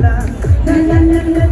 la la la la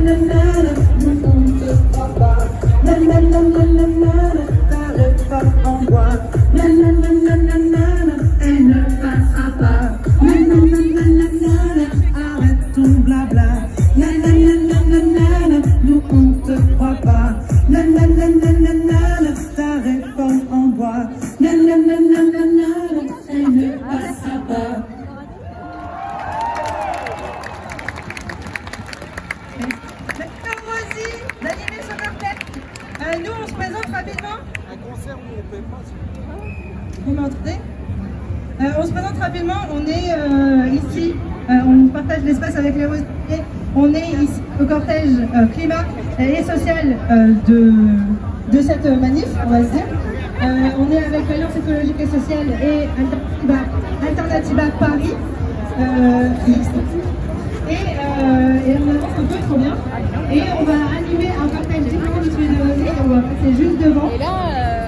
concert où on pas. Vous m'entendez euh, On se présente rapidement. On est euh, ici. Euh, on partage l'espace avec les Rosiers. On est ici au cortège euh, climat et social euh, de, de cette manif, on va se dire. Euh, on est avec l'Alliance écologique et sociale et Alternativa, Alternativa Paris. Euh, et, euh, et on avance un peu trop bien. Et on va animer un cortège différent de celui de Rosier. On va passer juste devant. Et là,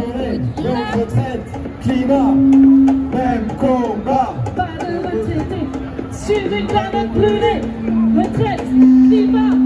climat, même combat. Pas de retraité sur une planète brûlée. Retraite, climat,